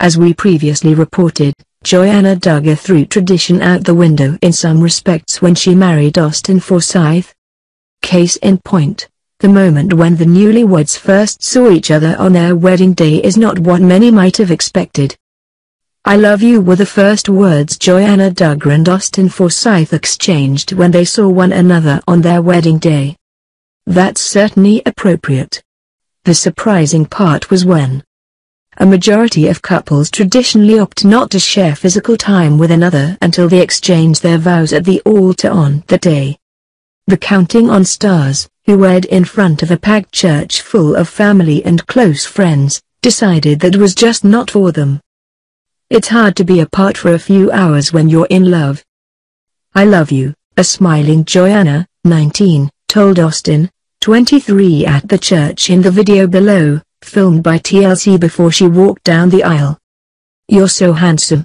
As we previously reported, Joy-Anna Duggar threw tradition out the window in some respects when she married Austin Forsyth. Case in point, the moment when the newlyweds first saw each other on their wedding day is not what many might have expected. I love you were the first words Joy-Anna Duggar and Austin Forsyth exchanged when they saw one another on their wedding day. That's certainly appropriate. The surprising part was when a majority of couples traditionally opt not to share physical time with another until they exchange their vows at the altar on that day. The Counting on Stars, who wed in front of a packed church full of family and close friends, decided that was just not for them. It's hard to be apart for a few hours when you're in love. I love you, a smiling Joy-Anna, 19, told Austin, 23 at the church in the video below filmed by TLC before she walked down the aisle. You're so handsome.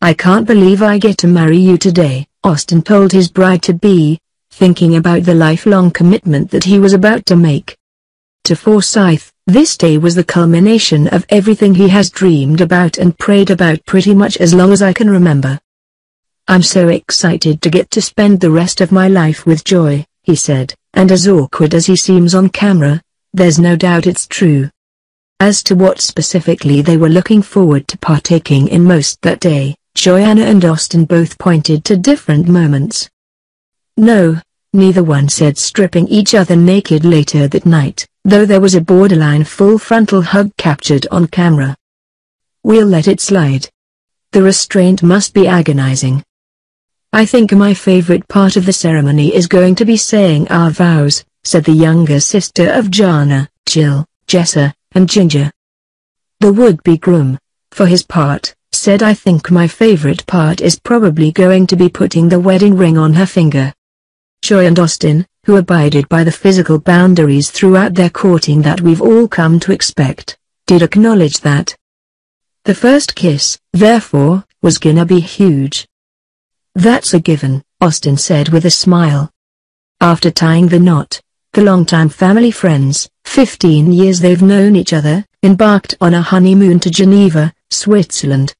I can't believe I get to marry you today, Austin told his bride-to-be, thinking about the lifelong commitment that he was about to make. To Forsyth, this day was the culmination of everything he has dreamed about and prayed about pretty much as long as I can remember. I'm so excited to get to spend the rest of my life with Joy, he said, and as awkward as he seems on camera, there's no doubt it's true. As to what specifically they were looking forward to partaking in most that day, Joy-Anna and Austin both pointed to different moments. No, neither one said stripping each other naked later that night, though there was a borderline full frontal hug captured on camera. We'll let it slide. The restraint must be agonizing. I think my favorite part of the ceremony is going to be saying our vows, said the younger sister of Jana, Jill, Jessa, and Jinger. The would-be groom, for his part, said I think my favorite part is probably going to be putting the wedding ring on her finger. Joy and Austin, who abided by the physical boundaries throughout their courting that we've all come to expect, did acknowledge that. The first kiss, therefore, was gonna be huge. That's a given, Austin said with a smile. After tying the knot, the longtime family friends, 15 years they've known each other, embarked on a honeymoon to Geneva, Switzerland.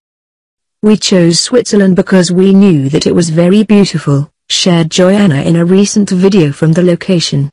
We chose Switzerland because we knew that it was very beautiful, shared Joy-Anna in a recent video from the location.